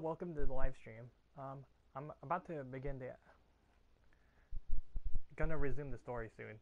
Welcome to the live stream. Um, I'm about to begin the. Gonna resume the story soon.